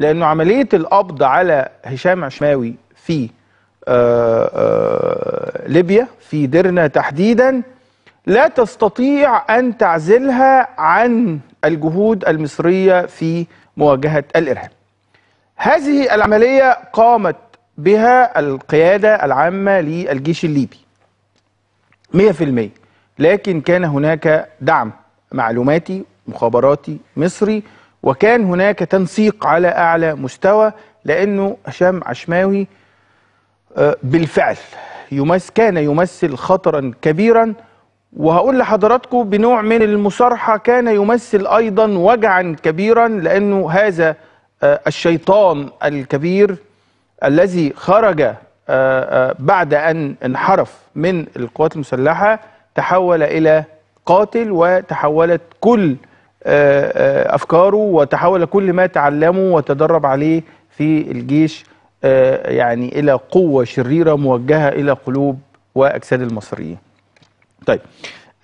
لأنه عملية القبض على هشام عشماوي في آه، آه، ليبيا في درنا تحديدا لا تستطيع أن تعزلها عن الجهود المصرية في مواجهة الإرهاب. هذه العملية قامت بها القيادة العامة للجيش الليبي. 100% لكن كان هناك دعم معلوماتي مخابراتي مصري وكان هناك تنسيق على أعلى مستوى لأنه هشام عشماوي آه، بالفعل كان يمثل خطرا كبيرا. وهقول لحضراتكم بنوع من المصارحة كان يمثل أيضا وجعا كبيرا لأنه هذا آه، الشيطان الكبير الذي خرج آه، بعد أن انحرف من القوات المسلحة تحول إلى قاتل وتحولت كل أفكاره وتحول كل ما تعلمه وتدرب عليه في الجيش آه، يعني إلى قوة شريرة موجهة إلى قلوب وأجساد المصريين. طيب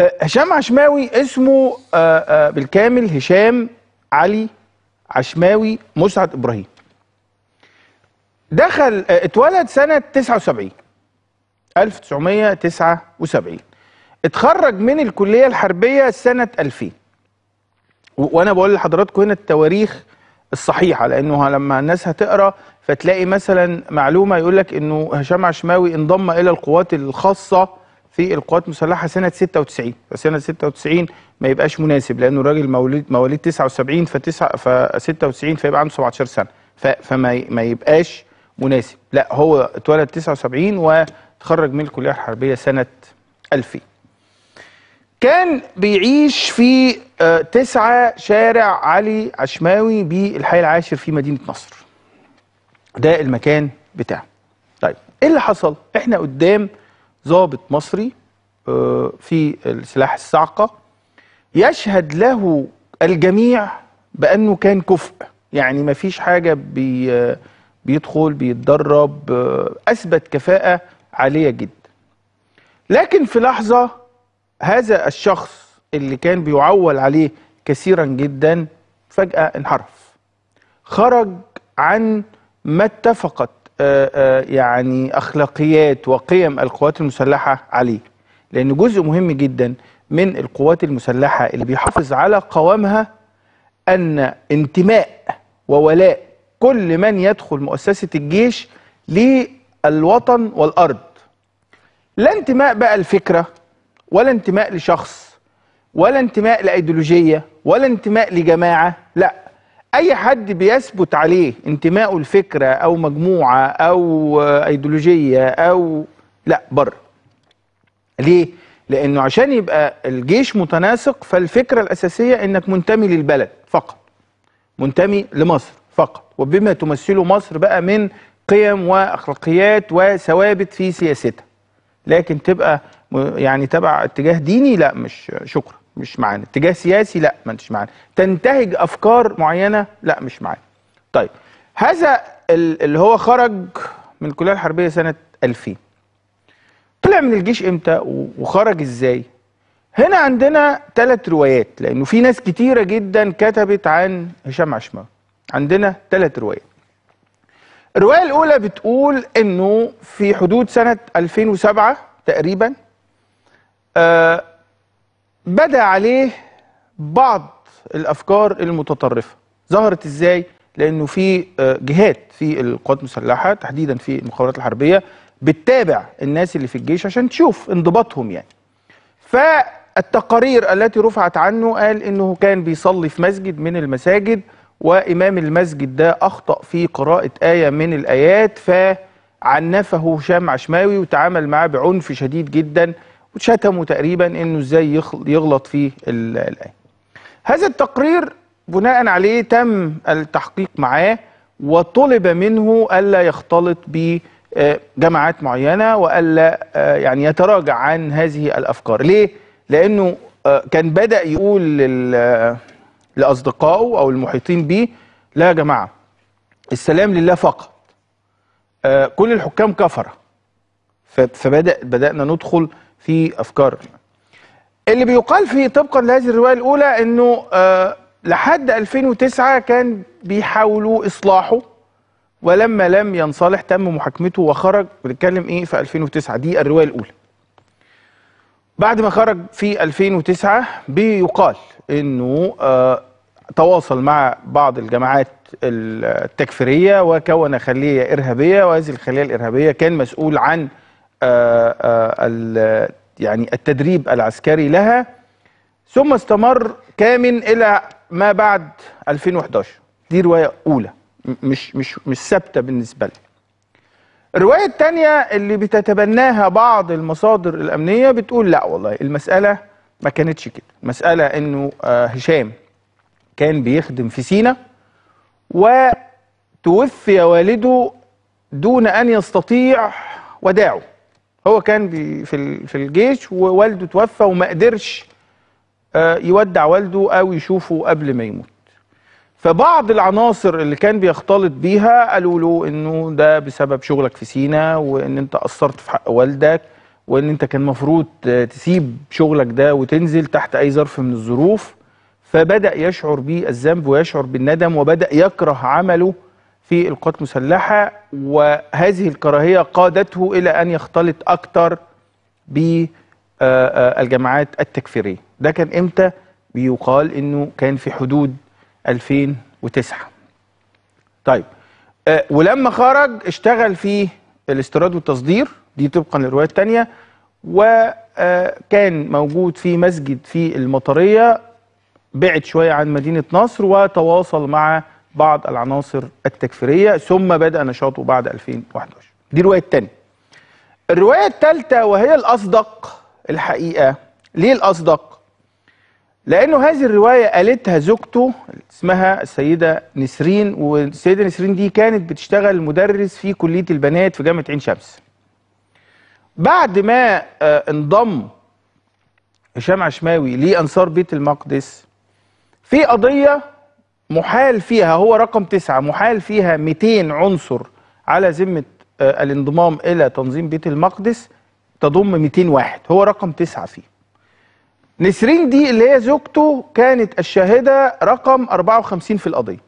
آه، هشام عشماوي اسمه آه، آه، بالكامل هشام علي عشماوي مسعد إبراهيم. دخل آه، اتولد سنة 79 1979 اتخرج من الكلية الحربية سنة 2000 و- وأنا بقول لحضراتكم هنا التواريخ الصحيحة لأنه لما الناس هتقرأ فتلاقي مثلا معلومة يقول لك إنه هشام عشماوي انضم إلى القوات الخاصة في القوات المسلحة سنة 96 فسنة 96 ما يبقاش مناسب لأنه الراجل مواليد مواليد 79 ف 96 فيبقى عنده 17 سنة. ف- فما ما يبقاش مناسب. لا هو اتولد 79 وتخرج من الكلية الحربية سنة 2000 كان بيعيش في آه، تسعة شارع علي عشماوي بالحي العاشر في مدينة نصر. ده المكان بتاعه. طيب إيه اللي حصل؟ إحنا قدام ضابط مصري آه، في السلاح الصاعقة يشهد له الجميع بأنه كان كفء. يعني ما فيش حاجة آه، بيدخل بيتدرب أثبت كفاءة عالية جدا. لكن في لحظة هذا الشخص اللي كان بيعول عليه كثيرا جدا فجأة انحرف. خرج عن ما اتفقت آه، آه، يعني أخلاقيات وقيم القوات المسلحة عليه. لأن جزء مهم جدا من القوات المسلحة اللي بيحافظ على قوامها أن انتماء وولاء كل من يدخل مؤسسة الجيش للوطن والأرض. لا انتماء بقى لفكرة ولا انتماء لشخص. ولا انتماء لأيديولوجية ولا انتماء لجماعة لا. أي حد بيثبت عليه انتمائه لفكرة أو مجموعة أو آه، أيديولوجية أو لا بره ليه؟ لأنه عشان يبقى الجيش متناسق فالفكرة الأساسية إنك منتمي للبلد فقط. منتمي لمصر فقط. وبما تمثله مصر بقى من قيم وأخلاقيات وثوابت في سياستها. لكن تبقى يعني تبع اتجاه ديني لا مش شكرا. مش معانا. اتجاه سياسي لا ما انتش معانا. تنتهج أفكار معينة لا مش معانا. طيب هذا ال- اللي هو خرج من الكلية الحربية سنة 2000 طلع من الجيش إمتى وخرج إزاي؟ هنا عندنا ثلاث روايات لأنه في ناس كتيرة جدا كتبت عن هشام عشماوي. عندنا ثلاث روايات. الرواية الأولى بتقول إنه في حدود سنة 2007 تقريبا آه بدا عليه بعض الأفكار المتطرفة. ظهرت إزاي؟ لأنه في آه، جهات في القوات المسلحة تحديدا في المخابرات الحربية بتتابع الناس اللي في الجيش عشان تشوف انضباطهم يعني. فالتقارير التي رفعت عنه قال إنه كان بيصلي في مسجد من المساجد وإمام المسجد ده أخطأ في قراءة آية من الآيات فعنفه هشام عشماوي وتعامل معاه بعنف شديد جدا. وشتمه تقريبا إنه إزاي يغلط في ال- الايه. هذا التقرير بناء عليه تم التحقيق معاه وطلب منه ألا يختلط بجماعات معينة وألا آه، يعني يتراجع عن هذه الأفكار، ليه؟ لأنه آه، كان بدأ يقول لأصدقائه أو المحيطين به لا يا جماعة السلام لله فقط. آه، كل الحكام كفرة. فبدا بدأنا ندخل في أفكار. اللي بيقال فيه طبقا لهذه الرواية الأولى إنه آه لحد 2009 كان بيحاولوا إصلاحه ولما لم ينصلح تم محاكمته وخرج. بنتكلم إيه؟ في 2009 دي الرواية الأولى. بعد ما خرج في 2009 بيقال إنه آه تواصل مع بعض الجماعات التكفيرية وكون خلية إرهابية وهذه الخلية الإرهابية كان مسؤول عن يعني التدريب العسكري لها ثم استمر كامن إلى ما بعد 2011 دي رواية أولى مش مش مش ثابتة بالنسبة لي. الرواية الثانية اللي بتتبناها بعض المصادر الأمنية بتقول لا والله المسألة ما كانتش كده. المساله إنه آه هشام كان بيخدم في سينا وتوفي والده دون أن يستطيع وداعه. هو كان في في الجيش ووالده توفى وما قدرش يودع والده أو يشوفه قبل ما يموت. فبعض العناصر اللي كان بيختلط بيها قالوا له إنه ده بسبب شغلك في سينا وإن أنت قصرت في حق والدك وإن أنت كان المفروض تسيب شغلك ده وتنزل تحت أي ظرف من الظروف. فبدأ يشعر بالذنب ويشعر بالندم وبدأ يكره عمله في القوات المسلحه وهذه الكراهية قادته إلى أن يختلط أكثر بالجماعات التكفيرية. ده كان إمتى؟ بيقال إنه كان في حدود 2009 طيب أه ولما خرج اشتغل في الاستيراد والتصدير دي طبقا للروايه الثانية وكان موجود في مسجد في المطرية بعد شوية عن مدينة نصر وتواصل مع بعض العناصر التكفيرية ثم بدأ نشاطه بعد 2011 دي الرواية الثانية الرواية الثالثه وهي الأصدق الحقيقة. ليه الأصدق؟ لأنه هذه الرواية قالتها زوجته اسمها السيدة نسرين والسيدة نسرين دي كانت بتشتغل مدرس في كلية البنات في جامعة عين شمس. بعد ما آه انضم هشام عشماوي لأنصار بيت المقدس في قضية محال فيها هو رقم تسعة محال فيها 200 عنصر على ذمة آه الانضمام إلى تنظيم بيت المقدس تضم 200 واحد. هو رقم تسعة فيه. نسرين دي اللي هي زوجته كانت الشاهدة رقم 54 في القضية.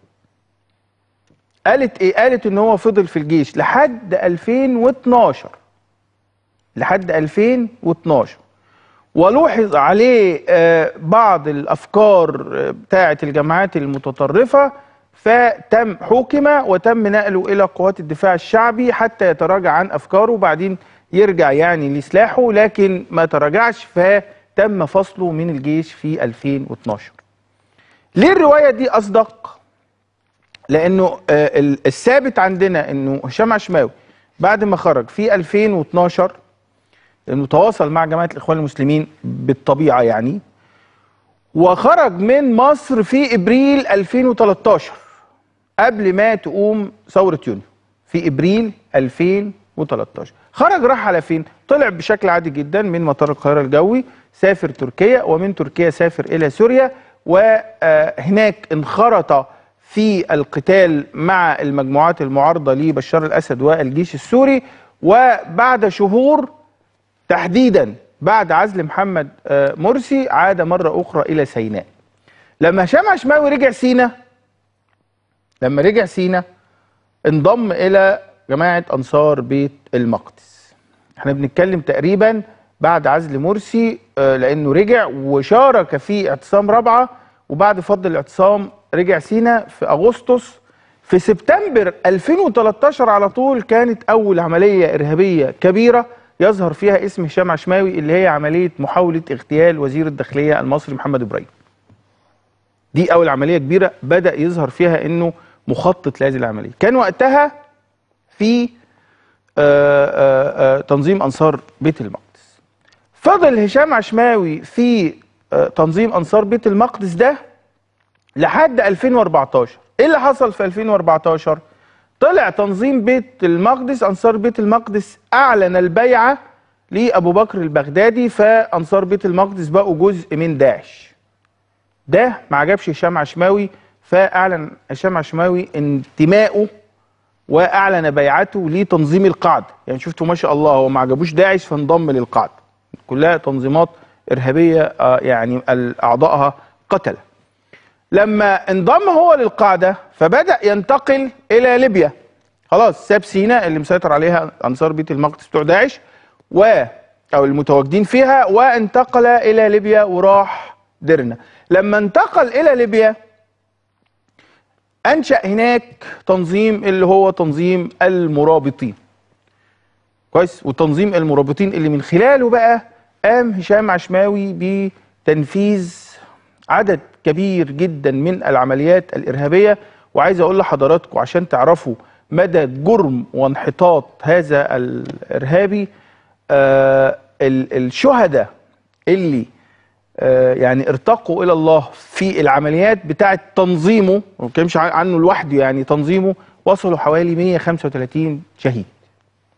قالت إيه؟ قالت إن هو فضل في الجيش لحد 2012 لحد 2012 ولوحظ عليه آه بعض الأفكار بتاعه الجماعات المتطرفة فتم حكم وتم نقله إلى قوات الدفاع الشعبي حتى يتراجع عن أفكاره وبعدين يرجع يعني لسلاحه لكن ما تراجعش فتم فصله من الجيش في 2012 ليه الرواية دي أصدق؟ لأنه الثابت عندنا أنه هشام عشماوي بعد ما خرج في 2012 لأنه تواصل مع جماعة الإخوان المسلمين بالطبيعة يعني وخرج من مصر في إبريل 2013 قبل ما تقوم ثورة يونيو. في إبريل 2013 خرج راح على فين؟ طلع بشكل عادي جدا من مطار القاهرة الجوي سافر تركيا ومن تركيا سافر إلى سوريا وهناك انخرط في القتال مع المجموعات المعارضة لبشار الأسد والجيش السوري. وبعد شهور تحديدا بعد عزل محمد مرسي عاد مرة أخرى إلى سيناء. لما هشام عشماوي رجع سينا لما رجع سينا انضم إلى جماعة أنصار بيت المقدس. إحنا بنتكلم تقريبا بعد عزل مرسي لأنه رجع وشارك في اعتصام رابعة وبعد فض الاعتصام رجع سينا في أغسطس في سبتمبر 2013 على طول كانت أول عملية إرهابية كبيرة يظهر فيها اسم هشام عشماوي اللي هي عملية محاولة اغتيال وزير الداخلية المصري محمد إبراهيم. دي أول عملية كبيرة بدأ يظهر فيها إنه مخطط لهذه العملية، كان وقتها في آآ آآ تنظيم أنصار بيت المقدس. فضل هشام عشماوي في تنظيم أنصار بيت المقدس ده لحد 2014 إيه اللي حصل في 2014 طلع تنظيم بيت المقدس أنصار بيت المقدس أعلن البيعة لأبو بكر البغدادي فأنصار بيت المقدس بقوا جزء من داعش. ده ما عجبش هشام عشماوي فأعلن هشام عشماوي انتمائه وأعلن بيعته لتنظيم القاعدة. يعني شفتوا ما شاء الله هو ما عجبوش داعش فانضم للقاعدة. كلها تنظيمات إرهابية يعني اعضائها قتلة. لما انضم هو للقاعده فبدأ ينتقل إلى ليبيا. خلاص ساب سيناء اللي مسيطر عليها أنصار بيت المقدس بتوع داعش و أو المتواجدين فيها وانتقل إلى ليبيا وراح درنا لما انتقل إلى ليبيا أنشأ هناك تنظيم اللي هو تنظيم المرابطين. كويس؟ وتنظيم المرابطين اللي من خلاله بقى قام هشام عشماوي بتنفيذ عدد كبير جدا من العمليات الإرهابية. وعايز أقول لحضراتكم عشان تعرفوا مدى جرم وانحطاط هذا الإرهابي آه ال- الشهداء اللي آه يعني ارتقوا إلى الله في العمليات بتاعه تنظيمه ما عنه لوحده يعني تنظيمه وصلوا حوالي 135 شهيد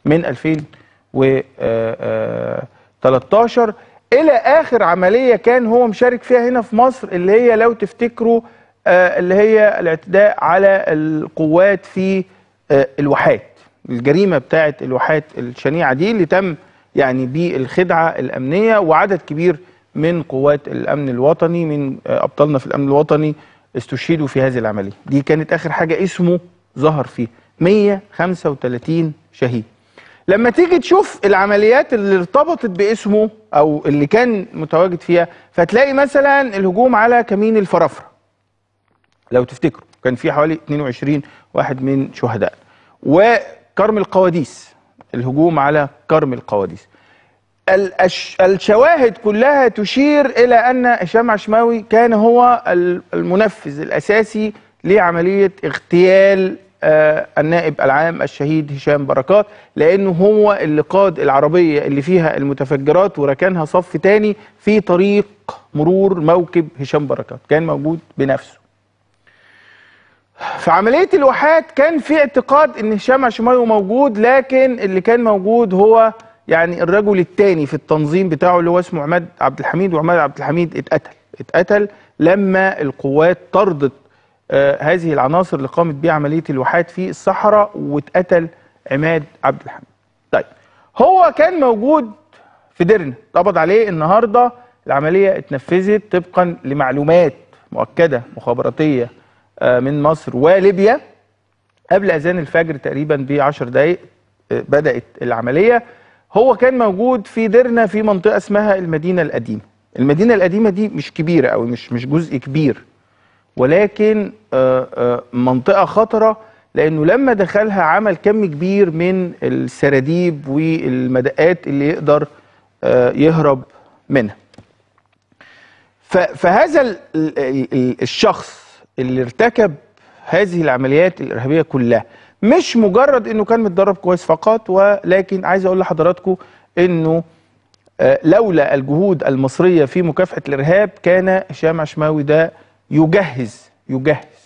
من 2013 إلى آخر عملية كان هو مشارك فيها هنا في مصر اللي هي لو تفتكروا آه، اللي هي الاعتداء على القوات في آه، الواحات الجريمة بتاعه الواحات الشنيعة دي اللي تم يعني بالخدعة الأمنية وعدد كبير من قوات الأمن الوطني من آه، أبطالنا في الأمن الوطني استشهدوا في هذه العملية. دي كانت آخر حاجة اسمه ظهر فيه. 135 شهيد. لما تيجي تشوف العمليات اللي ارتبطت باسمه أو اللي كان متواجد فيها فتلاقي مثلا الهجوم على كمين الفرافرة لو تفتكروا كان في حوالي 22 واحد من شهداء وكرم القواديس الهجوم على كرم القواديس. الشواهد كلها تشير إلى أن هشام عشماوي كان هو ال- المنفذ الأساسي لعملية اغتيال النائب العام الشهيد هشام بركات لأنه هو اللي قاد العربية اللي فيها المتفجرات وركنها صف تاني في طريق مرور موكب هشام بركات كان موجود بنفسه. في عملية الواحات كان في اعتقاد إن هشام عشماوي موجود لكن اللي كان موجود هو يعني الرجل الثاني في التنظيم بتاعه اللي هو اسمه عماد عبد الحميد وعماد عبد الحميد اتقتل. اتقتل لما القوات طردت آه هذه العناصر اللي قامت بها عملية الواحات في الصحراء واتقتل عماد عبد الحميد. طيب هو كان موجود في ديرنا. اتقبض عليه النهارده العملية اتنفذت طبقا لمعلومات مؤكدة مخابراتية آه، من مصر وليبيا. قبل أذان الفجر تقريبا ب 10 دقائق آه، بدأت العملية. هو كان موجود في ديرنا في منطقة اسمها المدينة القديمة. المدينة القديمة دي مش كبيرة قوي مش مش جزء كبير. ولكن آه، آه، منطقة خطرة لأنه لما دخلها عمل كم كبير من السراديب والمدقات اللي يقدر آه، يهرب منها. فهذا ال- ال- ال- الشخص اللي ارتكب هذه العمليات الإرهابية كلها مش مجرد إنه كان متدرب كويس فقط ولكن عايز أقول لحضراتكم إنه لولا الجهود المصرية في مكافحة الإرهاب كان هشام عشماوي ده يجهز يجهز.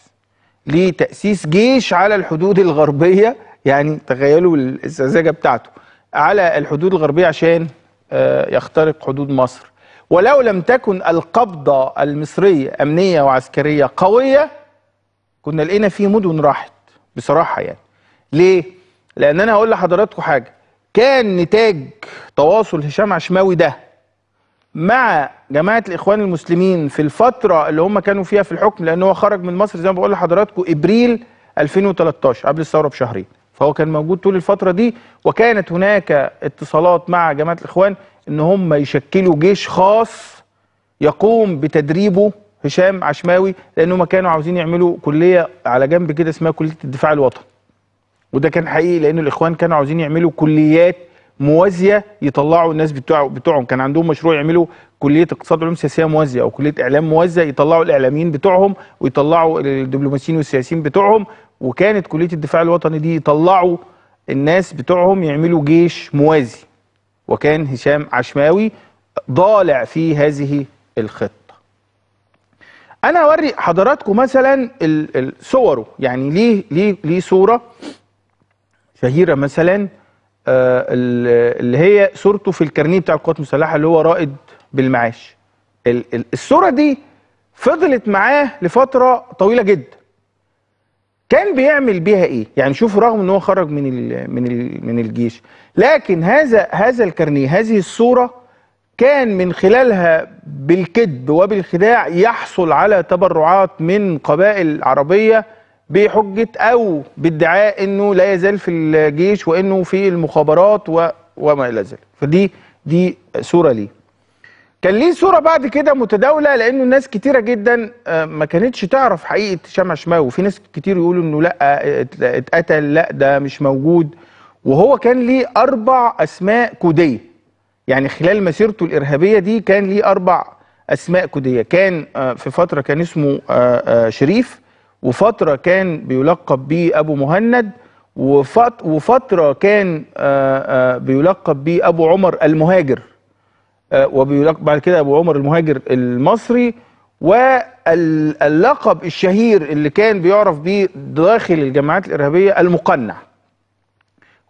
لتاسيس جيش على الحدود الغربية؟ يعني تخيلوا السذاجه بتاعته. على الحدود الغربية عشان آه، يخترق حدود مصر. ولو لم تكن القبضة المصرية أمنية وعسكرية قوية كنا لقينا في مدن راحت بصراحة يعني. ليه؟ لأن أنا هقول لحضراتكم حاجة. كان نتاج تواصل هشام عشماوي ده مع جماعة الإخوان المسلمين في الفترة اللي هم كانوا فيها في الحكم لأن هو خرج من مصر زي ما بقول لحضراتكم إبريل 2013 قبل الثورة بشهرين. فهو كان موجود طول الفترة دي وكانت هناك اتصالات مع جماعة الإخوان إن هم يشكلوا جيش خاص يقوم بتدريبه هشام عشماوي لأن هم كانوا عاوزين يعملوا كلية على جنب كده اسمها كلية الدفاع الوطني. وده كان حقيقي لأن الإخوان كانوا عاوزين يعملوا كليات موازية يطلعوا الناس بتوع بتوعهم. كان عندهم مشروع يعملوا كلية اقتصاد وعلوم سياسية موازية أو كلية إعلام موازية يطلعوا الإعلاميين بتوعهم ويطلعوا الدبلوماسيين والسياسيين بتوعهم. وكانت كلية الدفاع الوطني دي يطلعوا الناس بتوعهم يعملوا جيش موازي. وكان هشام عشماوي ضالع في هذه الخطة. أنا أوري حضراتكم مثلا صوره. يعني ليه ليه ليه صورة شهيرة مثلا اللي هي صورته في الكارنيه بتاع القوات المسلحة اللي هو رائد بالمعاش. ال- ال- الصورة دي فضلت معاه لفترة طويلة جدا. كان بيعمل بيها إيه؟ يعني شوفوا رغم إن هو خرج من ال من ال من الجيش. لكن هذا هذا الكارنيه هذه الصورة كان من خلالها بالكذب وبالخداع يحصل على تبرعات من قبائل عربية بحجة أو بادعاء إنه لا يزال في الجيش وإنه في المخابرات و... وما إلى ذلك. فدي دي صورة ليه. كان ليه صورة بعد كده متداولة لأنه الناس كتيرة جدا آه، ما كانتش تعرف حقيقة هشام عشماوي وفي ناس كتير يقولوا إنه لأ ات- اتقتل لأ ده مش موجود. وهو كان ليه أربع أسماء كودية. يعني خلال مسيرته الإرهابية دي كان ليه أربع أسماء كودية. كان آه، في فترة كان اسمه آه، شريف وفترة كان بيلقب بيه أبو مهند وفت- وفترة كان آه، آه، بيلقب بيه أبو عمر المهاجر آه، وبيلقب بعد كده أبو عمر المهاجر المصري واللقب الشهير اللي كان بيعرف بيه داخل الجماعات الإرهابية المقنع.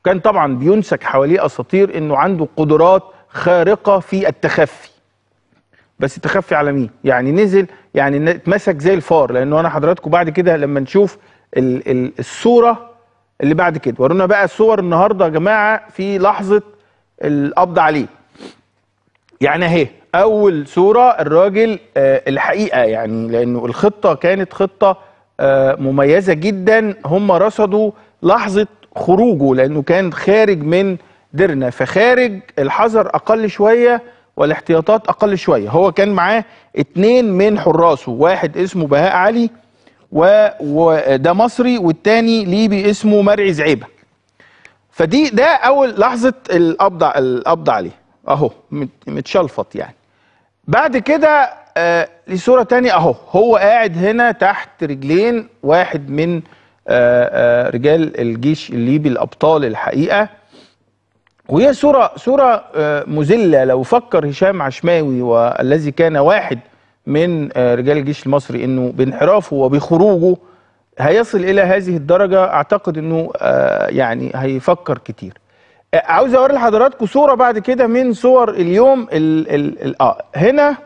كان طبعا بينسك حواليه أساطير إنه عنده قدرات خارقة في التخفي. بس التخفي على مين؟ يعني نزل يعني اتمسك زي الفار. لأنه أنا حضراتكم بعد كده لما نشوف ال ال الصورة اللي بعد كده. ورونا بقى الصور النهارده يا جماعة في لحظة القبض عليه. يعني أهي أول صورة الراجل آه الحقيقة يعني لأنه الخطة كانت خطة آه مميزة جدا. هم رصدوا لحظة خروجه لأنه كان خارج من درنا فخارج الحذر أقل شوية والاحتياطات أقل شوية. هو كان معاه اتنين من حراسه واحد اسمه بهاء علي وده مصري والتاني ليبي اسمه مرعي زعيبة. فدي ده أول لحظة القبض القبض عليه. أهو مت- متشلفط يعني. بعد كده آه ليه صوره تانية أهو. هو قاعد هنا تحت رجلين واحد من آه آه رجال الجيش الليبي الأبطال الحقيقة. وهي صوره صوره آه مذلة. لو فكر هشام عشماوي والذي كان واحد من آه رجال الجيش المصري إنه بانحرافه وبخروجه هيصل إلى هذه الدرجة أعتقد إنه آه يعني هيفكر كتير. عاوز أوري لحضراتكم صوره بعد كده من صور اليوم ال ال ال آه هنا.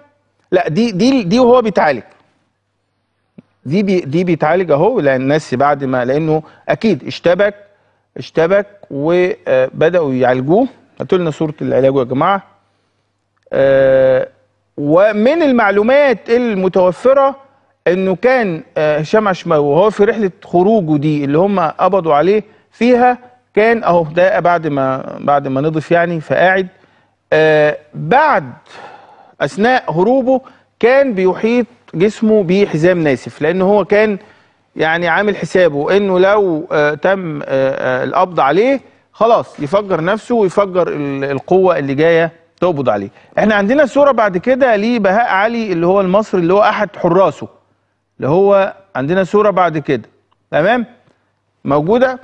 لا دي دي دي وهو بيتعالج. دي بي دي بيتعالج أهو لأن الناس بعد ما لأنه أكيد اشتبك اشتبك وبدأوا يعالجوه. هاتوا لنا صورة العلاج يا جماعة. آه، ومن المعلومات المتوفرة إنه كان آه، هشام عشماوي وهو في رحلة خروجه دي اللي هم قبضوا عليه فيها كان أهو ده بعد ما بعد ما نضف يعني فقاعد. آه، بعد أثناء هروبه كان بيحيط جسمه بحزام ناسف لأن هو كان يعني عامل حسابه إنه لو آه تم آه آه القبض عليه خلاص يفجر نفسه ويفجر ال- القوة اللي جاية تقبض عليه. إحنا عندنا صورة بعد كده لبهاء علي اللي هو المصري اللي هو أحد حراسه اللي هو عندنا صورة بعد كده. تمام؟ موجودة؟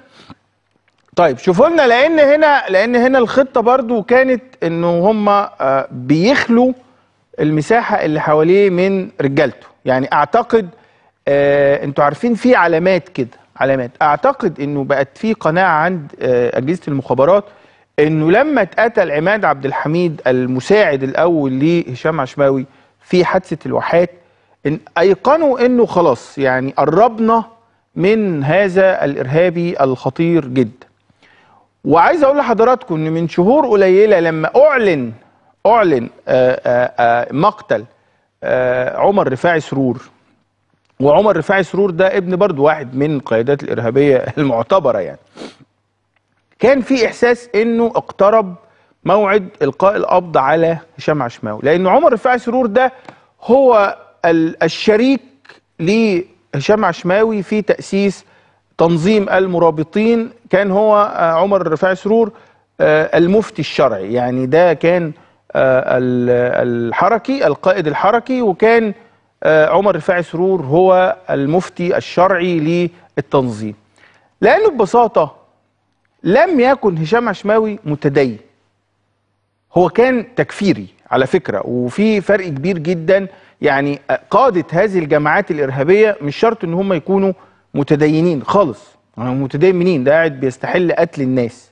طيب شوفوا لنا لأن هنا لأن هنا الخطة برضو كانت إنه هم بيخلوا المساحة اللي حواليه من رجالته. يعني أعتقد آه أنتوا عارفين في علامات كده علامات. اعتقد انه بقت في قناعة عند آه اجهزة المخابرات انه لما اتقتل عماد عبد الحميد المساعد الأول لهشام عشماوي في حادثة الواحات إن ايقنوا انه خلاص يعني قربنا من هذا الارهابي الخطير جدا. وعايز أقول لحضراتكم إن من شهور قليلة لما اعلن اعلن آآ آآ مقتل آه، عمر رفاعي سرور وعمر رفاعي سرور ده ابن برضو واحد من القيادات الإرهابية المعتبرة يعني. كان في إحساس إنه اقترب موعد إلقاء القبض على هشام عشماوي لأن عمر رفاعي سرور ده هو ال- الشريك لهشام عشماوي في تأسيس تنظيم المرابطين. كان هو آه، عمر رفاعي سرور آه، المفتي الشرعي. يعني ده كان آه، ال- الحركي القائد الحركي وكان عمر رفاعي سرور هو المفتي الشرعي للتنظيم. لأنه ببساطة لم يكن هشام عشماوي متدين. هو كان تكفيري على فكرة وفي فرق كبير جدا. يعني قادة هذه الجماعات الإرهابية مش شرط إن هم يكونوا متدينين خالص. متدين منين؟ ده قاعد بيستحل قتل الناس.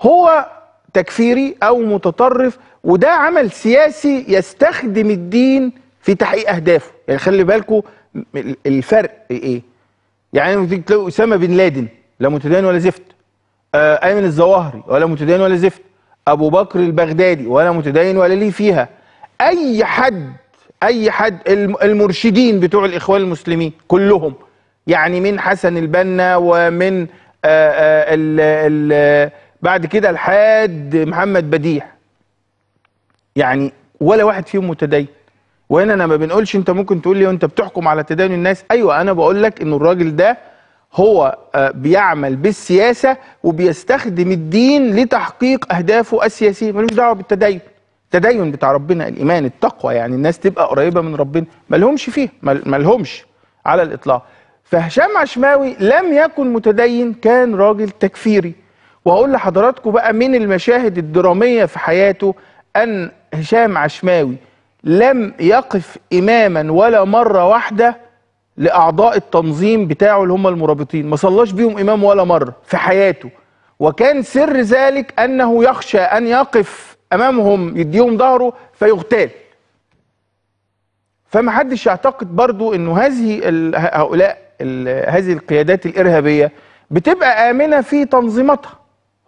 هو تكفيري أو متطرف وده عمل سياسي يستخدم الدين في تحقيق أهدافه. يعني خلي بالكم الفرق إيه؟ يعني تلاقوا أسامة بن لادن لا متدين ولا زفت. آه، ايمن الظواهري ولا متدين ولا زفت. أبو بكر البغدادي ولا متدين ولا ليه فيها. أي حد أي حد الم- المرشدين بتوع الإخوان المسلمين كلهم. يعني من حسن البنا ومن آه، آه، ال ال بعد كده لحد محمد بديع. يعني ولا واحد فيهم متدين. وهنا أنا ما بنقولش أنت ممكن تقول لي انت بتحكم على تدين الناس. أيوه أنا بقول لك إن الراجل ده هو آه، بيعمل بالسياسة وبيستخدم الدين لتحقيق أهدافه السياسية. ملوش دعوة بالتدين. التدين بتاع ربنا الإيمان التقوى. يعني الناس تبقى قريبة من ربنا. مالهمش فيه مال- مالهمش على الإطلاق. فهشام عشماوي لم يكن متدين كان راجل تكفيري. وهقول لحضراتكم بقى من المشاهد الدرامية في حياته أن هشام عشماوي لم يقف إماما ولا مرة واحدة لأعضاء التنظيم بتاعه اللي هم المرابطين. ما صلاش بيهم إمام ولا مرة في حياته. وكان سر ذلك أنه يخشى أن يقف أمامهم يديهم ظهره فيغتال. فما حدش يعتقد برضو انه هذه هؤلاء هذه القيادات الإرهابية بتبقى آمنة في تنظيماتها.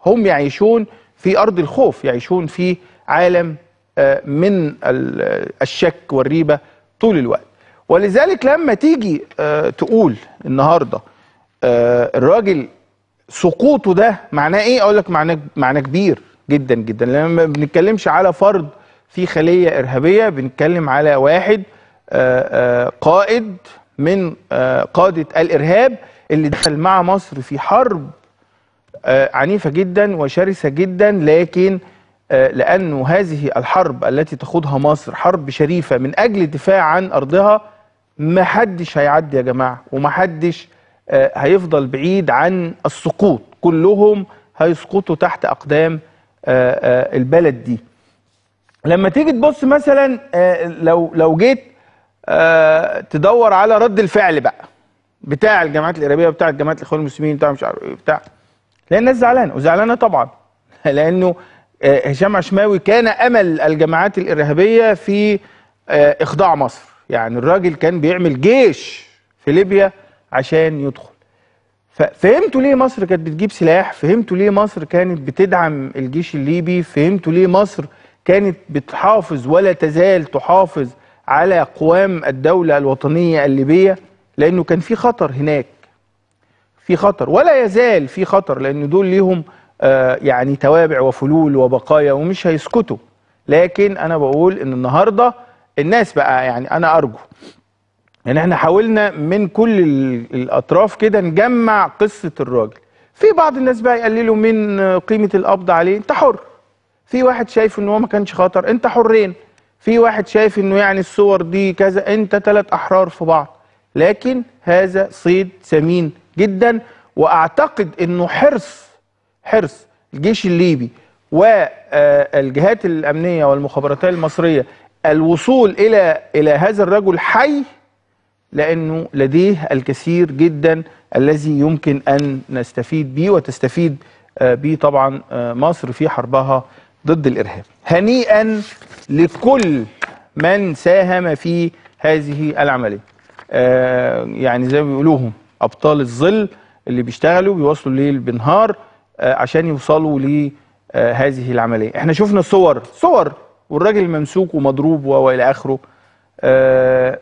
هم يعيشون في أرض الخوف يعيشون في عالم من ال- الشك والريبة طول الوقت. ولذلك لما تيجي آه، تقول النهارده آه، الراجل سقوطه ده معناه إيه؟ أقول لك معناه معناه كبير جدا جدا. لما ما بنتكلمش على فرد في خلية إرهابية بنتكلم على واحد آه، آه، قائد من آه، قادة الإرهاب اللي دخل مع مصر في حرب آه، عنيفة جدا وشرسة جدا لكن آه، لأنه هذه الحرب التي تخوضها مصر حرب شريفة من أجل الدفاع عن أرضها ما حدش هيعدي يا جماعة وما حدش آه، هيفضل بعيد عن السقوط. كلهم هيسقطوا تحت أقدام آه، البلد دي. لما تيجي تبص مثلا لو لو جيت تدور على رد الفعل بقى بتاع الجماعات الإرهابية بتاع الجماعات الإخوان المسلمين بتاع مش عارف إيه بتاع تلاقي الناس زعلانة وزعلانة طبعا. لأنه آه، هشام عشماوي كان أمل الجماعات الإرهابية في آه، إخضاع مصر. يعني الراجل كان بيعمل جيش في ليبيا عشان يدخل. ففهمتوا ليه مصر كانت بتجيب سلاح؟ فهمتوا ليه مصر كانت بتدعم الجيش الليبي؟ فهمتوا ليه مصر كانت بتحافظ ولا تزال تحافظ على قوام الدولة الوطنية الليبية؟ لأنه كان في خطر هناك. في خطر ولا يزال في خطر لأن دول ليهم آه، يعني توابع وفلول وبقايا ومش هيسكتوا. لكن أنا بقول إن النهاردة الناس بقى يعني أنا أرجو يعني إحنا حاولنا من كل ال- الأطراف كده نجمع قصة الراجل. في بعض الناس بقى يقللوا من قيمة القبض عليه. أنت حر. في واحد شايف إن هو ما كانش خطر. أنت حرين. في واحد شايف إنه يعني الصور دي كذا. أنت ثلاث أحرار في بعض. لكن هذا صيد ثمين جدا. وأعتقد إنه حرص حرص الجيش الليبي والجهات الأمنية والمخابراتيه المصرية الوصول إلى إلى هذا الرجل حي لأنه لديه الكثير جدا الذي يمكن أن نستفيد به وتستفيد آه، به طبعا آه، مصر في حربها ضد الإرهاب. هنيئا لكل من ساهم في هذه العملية. آه، يعني زي ما بيقولوهم أبطال الظل اللي بيشتغلوا بيواصلوا الليل بنهار آه، عشان يوصلوا لهذه العملية. إحنا شفنا صور صور والراجل ممسوك ومضروب وإلى آخره. آه،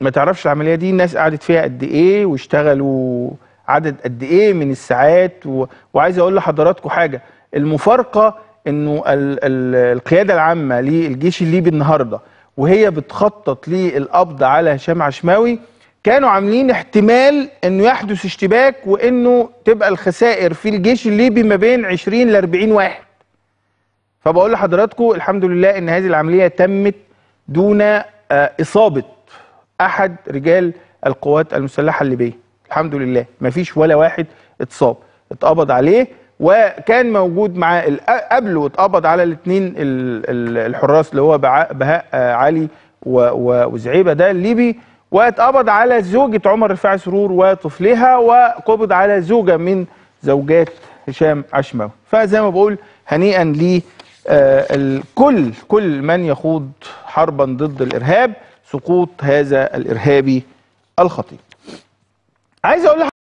ما تعرفش العملية دي الناس قعدت فيها قد إيه واشتغلوا عدد قد إيه من الساعات و... وعايز أقول لحضراتكم حاجة المفارقة إنه ال... ال... القيادة العامة للجيش الليبي النهارده وهي بتخطط للقبض على هشام عشماوي كانوا عاملين احتمال إنه يحدث اشتباك وإنه تبقى الخسائر في الجيش الليبي ما بين 20 ل 40 واحد. فبقول لحضراتكم الحمد لله إن هذه العملية تمت دون آه، إصابة أحد رجال القوات المسلحة الليبية. الحمد لله. ما فيش ولا واحد اتصاب. اتقبض عليه وكان موجود معاه ال- قبله اتقبض على الاثنين الحراس اللي هو بهاء آه، علي وزعيبة. ده الليبي واتقبض على زوجة عمر رفاعي سرور وطفلها وقبض على زوجة من زوجات هشام عشماوي فزي ما بقول هنيئا لي آه، الكل كل من يخوض حربا ضد الإرهاب سقوط هذا الإرهابي الخطير. عايز أقول